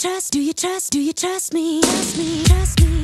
trust? Do you trust? Do you trust me? Trust me, trust me.